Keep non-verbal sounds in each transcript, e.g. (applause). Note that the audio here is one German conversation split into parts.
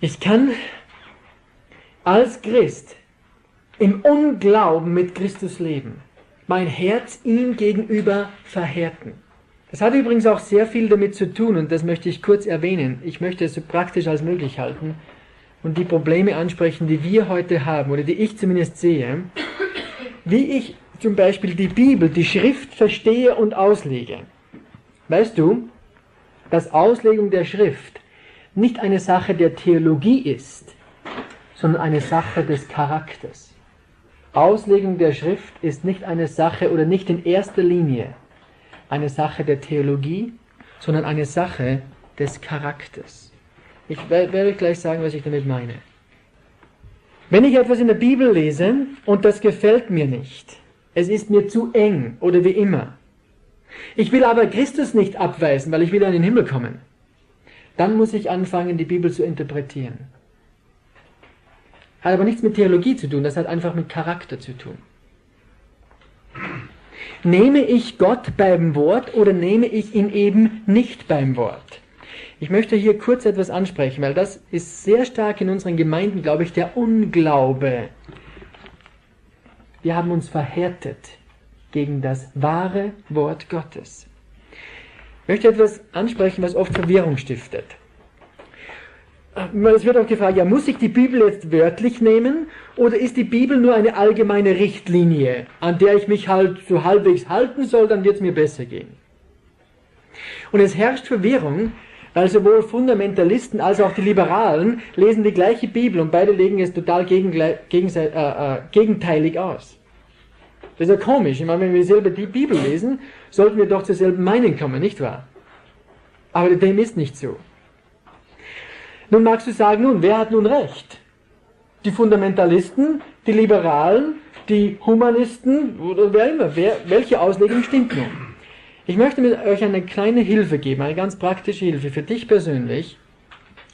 Ich kann als Christ im Unglauben mit Christus leben, mein Herz ihm gegenüber verhärten. Das hat übrigens auch sehr viel damit zu tun, und das möchte ich kurz erwähnen. Ich möchte es so praktisch als möglich halten und die Probleme ansprechen, die wir heute haben, oder die ich zumindest sehe, wie ich zum Beispiel die Bibel, die Schrift verstehe und auslege. Weißt du, dass Auslegung der Schrift nicht eine Sache der Theologie ist, sondern eine Sache des Charakters. Auslegung der Schrift ist nicht eine Sache oder nicht in erster Linie eine Sache der Theologie, sondern eine Sache des Charakters. Ich werde euch gleich sagen, was ich damit meine. Wenn ich etwas in der Bibel lese und das gefällt mir nicht, es ist mir zu eng oder wie immer, ich will aber Christus nicht abweisen, weil ich will an den Himmel kommen, dann muss ich anfangen, die Bibel zu interpretieren. Hat aber nichts mit Theologie zu tun, das hat einfach mit Charakter zu tun. Nehme ich Gott beim Wort oder nehme ich ihn eben nicht beim Wort? Ich möchte hier kurz etwas ansprechen, weil das ist sehr stark in unseren Gemeinden, glaube ich, der Unglaube. Wir haben uns verhärtet gegen das wahre Wort Gottes. Möchte etwas ansprechen, was oft Verwirrung stiftet. Es wird auch gefragt, ja, muss ich die Bibel jetzt wörtlich nehmen oder ist die Bibel nur eine allgemeine Richtlinie, an der ich mich halt so halbwegs halten soll, dann wird es mir besser gehen. Und es herrscht Verwirrung, weil sowohl Fundamentalisten als auch die Liberalen lesen die gleiche Bibel und beide legen es total äh, äh, gegenteilig aus. Das ist ja komisch. Ich meine, wenn wir selber die Bibel lesen, sollten wir doch zur selben Meinung kommen, nicht wahr? Aber dem ist nicht so. Nun magst du sagen, nun, wer hat nun recht? Die Fundamentalisten, die Liberalen, die Humanisten oder wer immer, wer, welche Auslegung stimmt nun? Ich möchte mit euch eine kleine Hilfe geben, eine ganz praktische Hilfe für dich persönlich.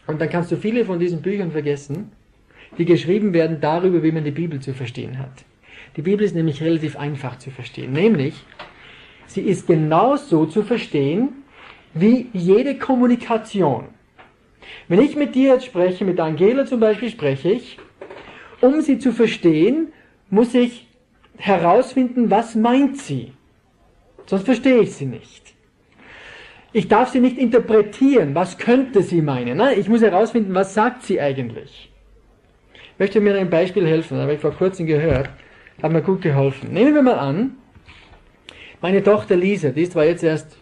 Und dann kannst du viele von diesen Büchern vergessen, die geschrieben werden darüber, wie man die Bibel zu verstehen hat. Die Bibel ist nämlich relativ einfach zu verstehen. Nämlich, sie ist genauso zu verstehen wie jede Kommunikation. Wenn ich mit dir jetzt spreche, mit Angela zum Beispiel spreche ich, um sie zu verstehen, muss ich herausfinden, was meint sie. Sonst verstehe ich sie nicht. Ich darf sie nicht interpretieren, was könnte sie meinen. Nein, ich muss herausfinden, was sagt sie eigentlich. Ich möchte mir ein Beispiel helfen, das habe ich vor kurzem gehört, hat mir gut geholfen. Nehmen wir mal an, meine Tochter Lisa, die ist zwar jetzt erst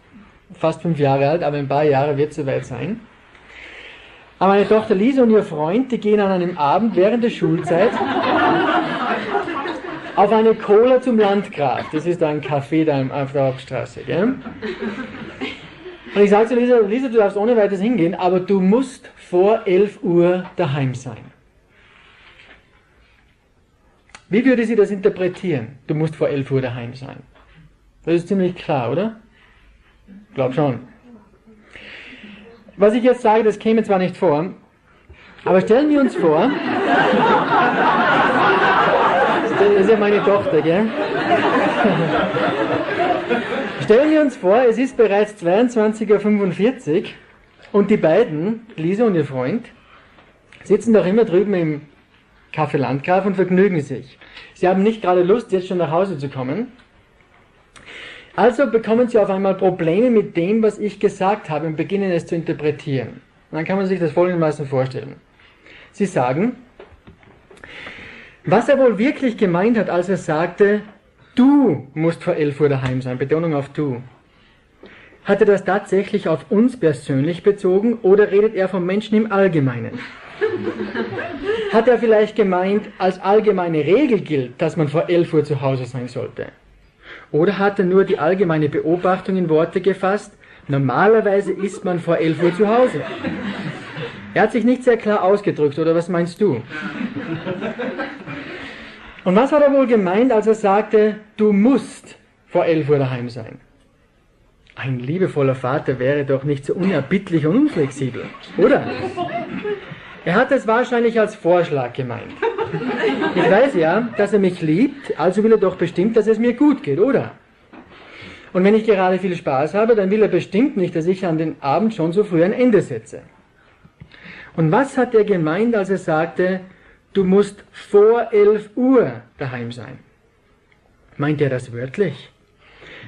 fast fünf Jahre alt, aber in ein paar Jahren wird sie soweit sein. Aber meine Tochter Lisa und ihr Freund, die gehen an einem Abend während der Schulzeit auf eine Cola zum Landgraf. Das ist da ein Café da auf der Hauptstraße. Gell? Und ich sage zu Lisa, Lisa, du darfst ohne weiteres hingehen, aber du musst vor 11 Uhr daheim sein. Wie würde sie das interpretieren? Du musst vor 11 Uhr daheim sein. Das ist ziemlich klar, oder? Ich glaube schon. Was ich jetzt sage, das käme zwar nicht vor, aber stellen wir uns vor, das ist ja meine Tochter, gell? Stellen wir uns vor, es ist bereits 22.45 Uhr und die beiden, Lisa und ihr Freund, sitzen doch immer drüben im Café Landgraf und vergnügen sich. Sie haben nicht gerade Lust, jetzt schon nach Hause zu kommen. Also bekommen sie auf einmal Probleme mit dem, was ich gesagt habe und beginnen es zu interpretieren. Und dann kann man sich das folgendermaßen vorstellen. Sie sagen, was er wohl wirklich gemeint hat, als er sagte, du musst vor 11 Uhr daheim sein, Betonung auf du. Hat er das tatsächlich auf uns persönlich bezogen oder redet er vom Menschen im Allgemeinen? (laughs) Hat er vielleicht gemeint, als allgemeine Regel gilt, dass man vor 11 Uhr zu Hause sein sollte? Oder hat er nur die allgemeine Beobachtung in Worte gefasst, normalerweise ist man vor 11 Uhr zu Hause? Er hat sich nicht sehr klar ausgedrückt, oder was meinst du? Und was hat er wohl gemeint, als er sagte, du musst vor 11 Uhr daheim sein? Ein liebevoller Vater wäre doch nicht so unerbittlich und unflexibel, oder? Er hat es wahrscheinlich als Vorschlag gemeint. Ich weiß ja, dass er mich liebt, also will er doch bestimmt, dass es mir gut geht, oder? Und wenn ich gerade viel Spaß habe, dann will er bestimmt nicht, dass ich an den Abend schon so früh ein Ende setze. Und was hat er gemeint, als er sagte, du musst vor 11 Uhr daheim sein? Meint er das wörtlich?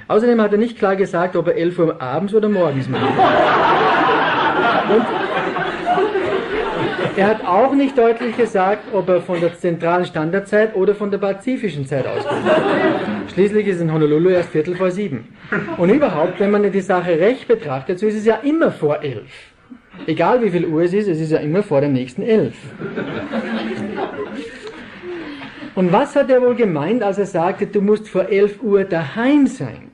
Außerdem hat er nicht klar gesagt, ob er 11 Uhr abends oder morgens meint. Und er hat auch nicht deutlich gesagt, ob er von der zentralen Standardzeit oder von der pazifischen Zeit ausgeht. Schließlich ist in Honolulu erst Viertel vor sieben. Und überhaupt, wenn man die Sache recht betrachtet, so ist es ja immer vor elf. Egal wie viel Uhr es ist, es ist ja immer vor der nächsten elf. Und was hat er wohl gemeint, als er sagte, du musst vor elf Uhr daheim sein?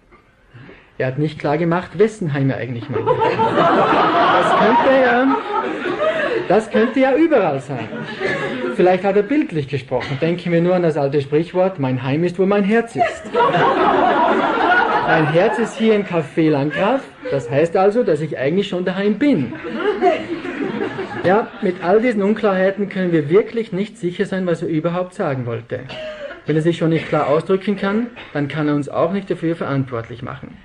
Er hat nicht klar gemacht, wessen Heim er eigentlich meint. Das könnte ja, das könnte ja überall sein. Vielleicht hat er bildlich gesprochen. Denken wir nur an das alte Sprichwort, mein Heim ist, wo mein Herz ist. Mein Herz ist hier im Café Landgraf. Das heißt also, dass ich eigentlich schon daheim bin. Ja, mit all diesen Unklarheiten können wir wirklich nicht sicher sein, was er überhaupt sagen wollte. Wenn er sich schon nicht klar ausdrücken kann, dann kann er uns auch nicht dafür verantwortlich machen.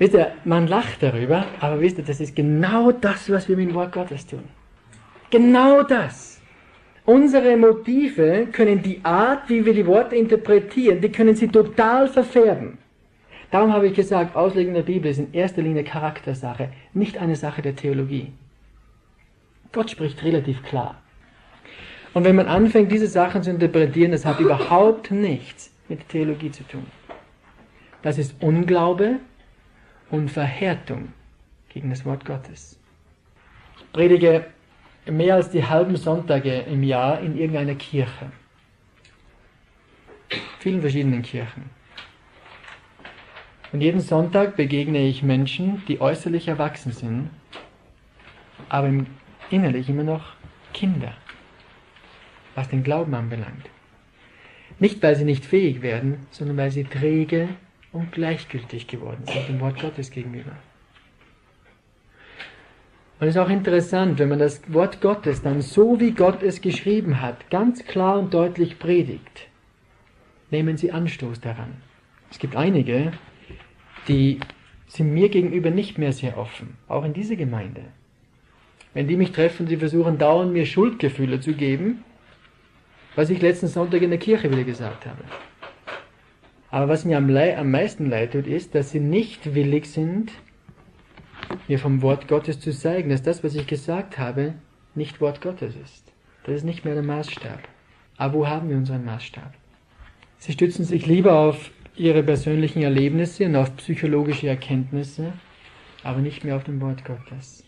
Wisst ihr, man lacht darüber, aber wisst ihr, das ist genau das, was wir mit dem Wort Gottes tun. Genau das. Unsere Motive können die Art, wie wir die Worte interpretieren, die können sie total verfärben. Darum habe ich gesagt, Auslegung der Bibel ist in erster Linie Charaktersache, nicht eine Sache der Theologie. Gott spricht relativ klar. Und wenn man anfängt, diese Sachen zu interpretieren, das hat überhaupt nichts mit Theologie zu tun. Das ist Unglaube und Verhärtung gegen das Wort Gottes. Ich predige mehr als die halben Sonntage im Jahr in irgendeiner Kirche. Vielen verschiedenen Kirchen. Und jeden Sonntag begegne ich Menschen, die äußerlich erwachsen sind, aber innerlich immer noch Kinder, was den Glauben anbelangt. Nicht, weil sie nicht fähig werden, sondern weil sie träge und gleichgültig geworden sind dem Wort Gottes gegenüber. Und es ist auch interessant, wenn man das Wort Gottes dann so wie Gott es geschrieben hat, ganz klar und deutlich predigt, nehmen sie Anstoß daran. Es gibt einige, die sind mir gegenüber nicht mehr sehr offen, auch in dieser Gemeinde. Wenn die mich treffen, sie versuchen dauernd mir Schuldgefühle zu geben, was ich letzten Sonntag in der Kirche wieder gesagt habe. Aber was mir am, am meisten leid tut, ist, dass sie nicht willig sind, mir vom Wort Gottes zu zeigen, dass das, was ich gesagt habe, nicht Wort Gottes ist. Das ist nicht mehr der Maßstab. Aber wo haben wir unseren Maßstab? Sie stützen sich lieber auf ihre persönlichen Erlebnisse und auf psychologische Erkenntnisse, aber nicht mehr auf dem Wort Gottes.